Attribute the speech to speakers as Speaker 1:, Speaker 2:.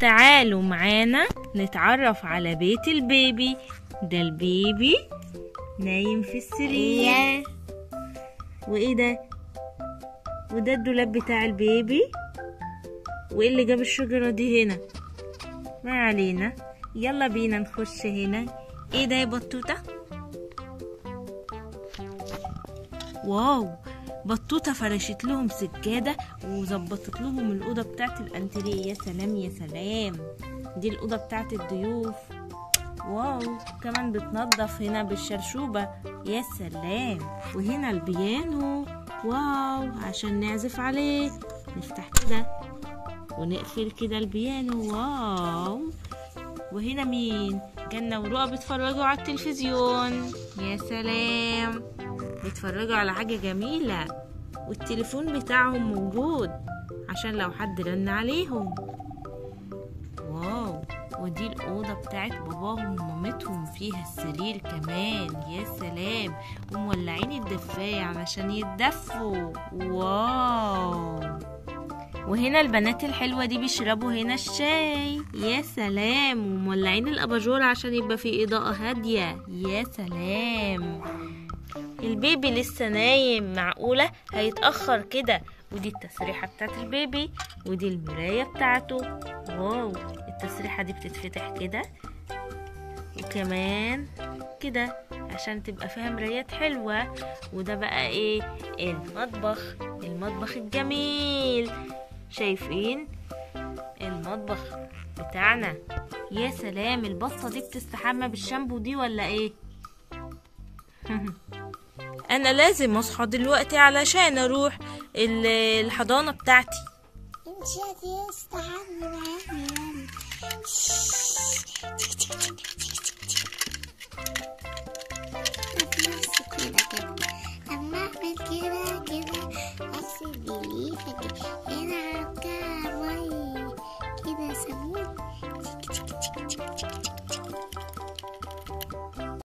Speaker 1: تعالوا معانا نتعرف على بيت البيبي. ده البيبي نايم في السرير. وإيه ده؟ وده الدولاب بتاع البيبي؟ وإيه اللي جاب الشجرة دي هنا؟ ما علينا. يلا بينا نخش هنا. إيه ده يا بطوطة؟ wow! بطوطة فرشت لهم سجادة وظبطت لهم الأوضة بتاعت الأنتريه. يا سلام يا سلام. دي الأوضة بتاعت الضيوف. wow كمان بتنظف هنا بالشرشوبة. يا سلام. وهنا البيانو. wow عشان نعزف عليه. نفتح كده ونقفل كده البيانو. wow. وهنا مين؟ جنة ورؤى بيتفرجوا على التلفزيون. يا سلام. بيتفرجوا على حاجة جميلة. والتليفون بتاعهم موجود عشان لو حد رن عليهم. واو ودي الأوضة بتاعت باباهم ومامتهم فيها السرير كمان. يا سلام ومولعين الدفاية علشان يتدفوا. واو. وهنا البنات الحلوة دي بيشربوا هنا الشاي. يا سلام ومولعين الأباجور عشان يبقى في إضاءة هادية. يا سلام. البيبي لسه نايم معقولة؟ هيتأخر كده. ودي التسريحة بتاعت البيبي ودي المراية بتاعته. wow التسريحة دي بتتفتح كده. وكمان كده عشان تبقى فيها مرايات حلوة. وده بقى إيه؟ المطبخ. المطبخ الجميل. شايفين؟ المطبخ بتاعنا. يا سلام البطة دي بتستحمى بالشامبو دي ولا إيه؟ أنا لازم أصحى دلوقتي علشان أروح ال- الحضانة بتاعتي.
Speaker 2: انت هتستحمي معايا في نفسي كده